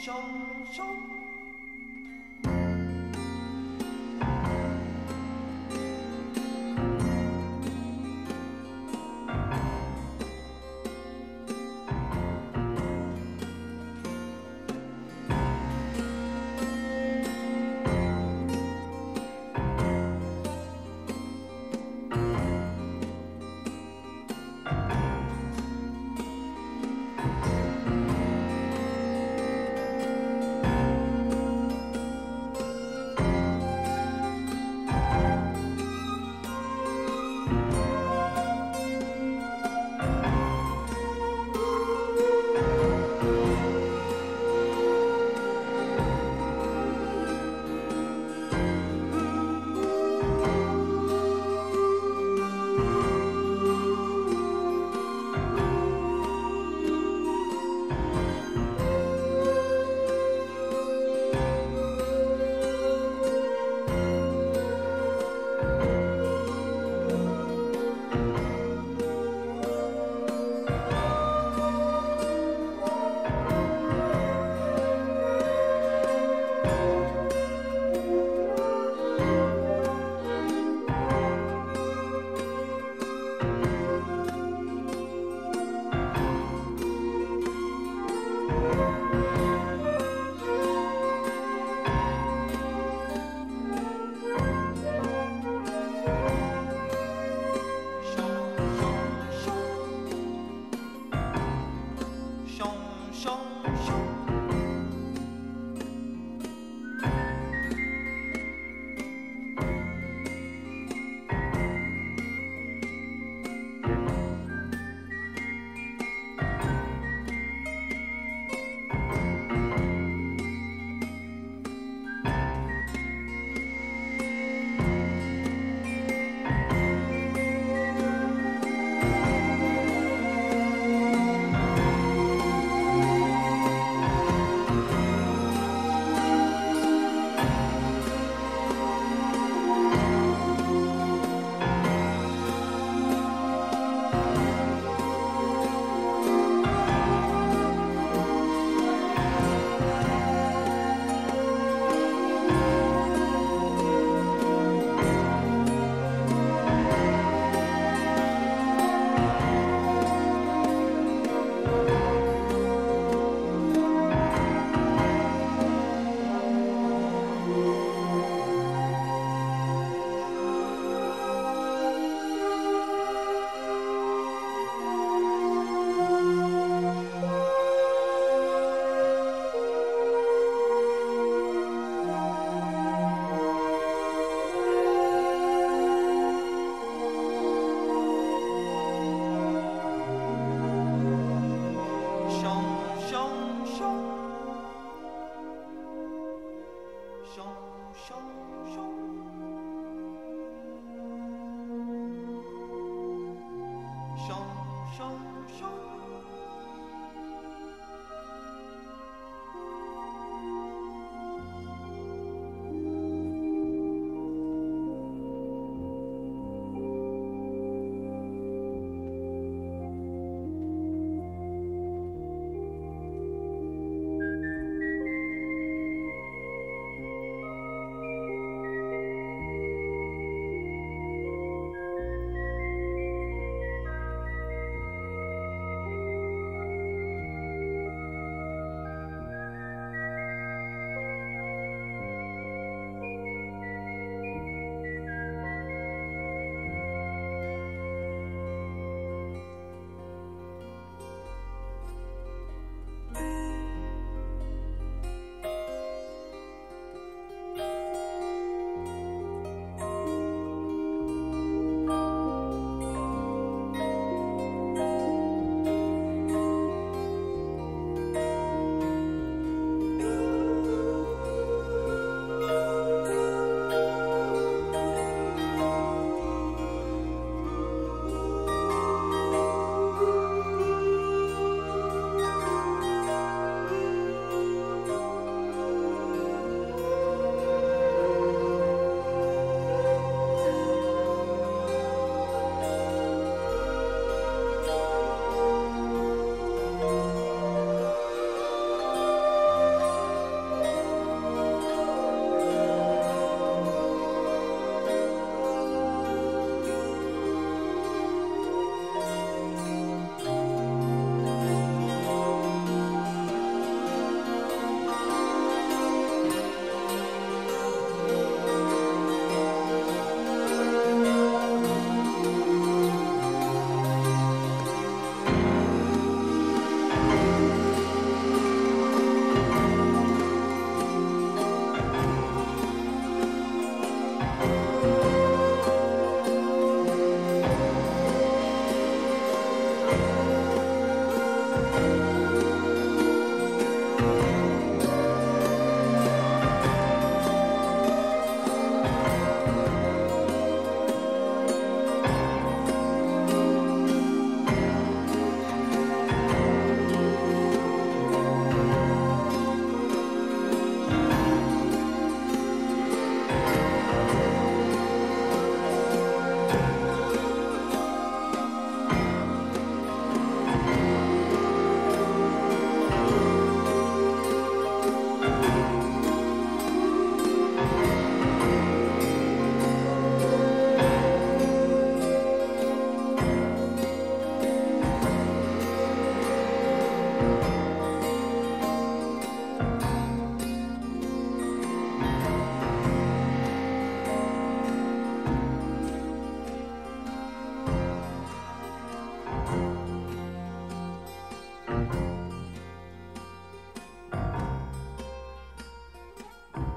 熊熊。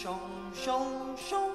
熊熊熊，